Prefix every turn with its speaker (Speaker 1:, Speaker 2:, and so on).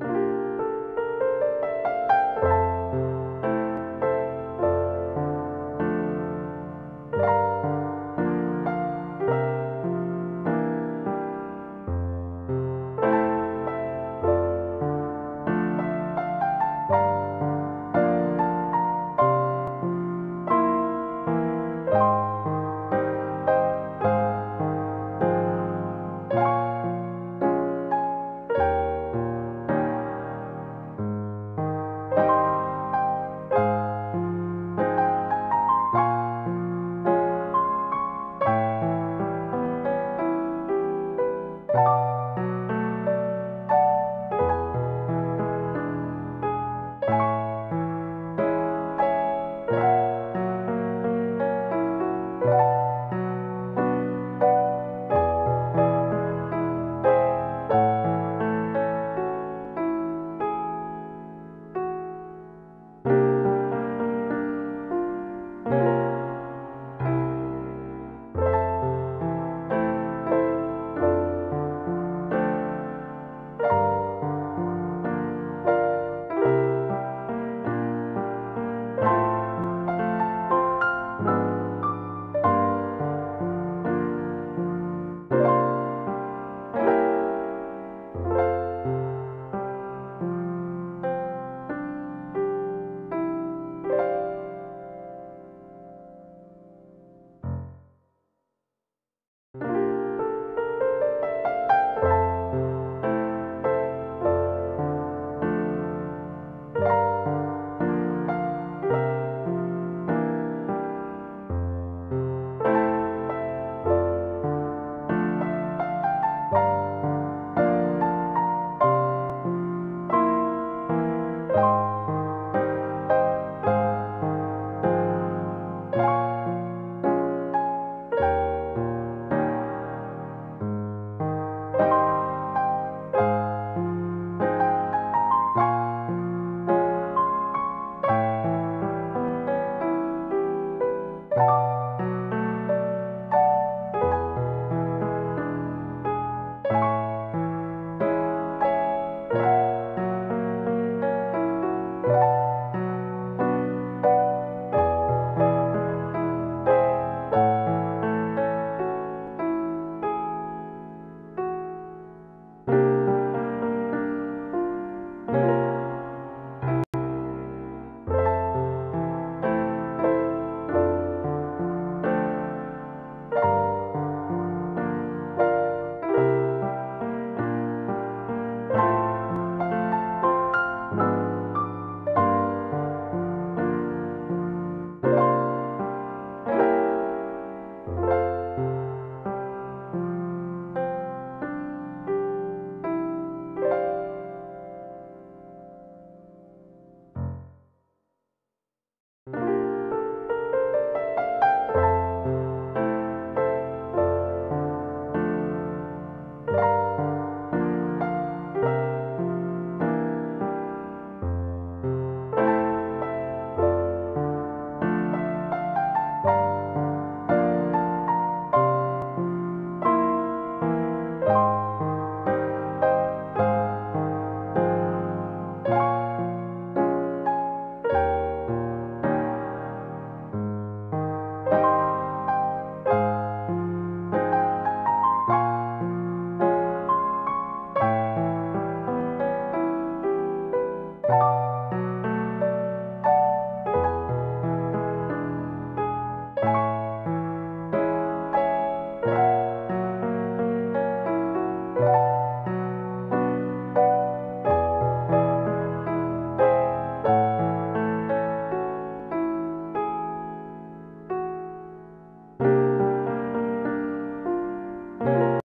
Speaker 1: you Bye.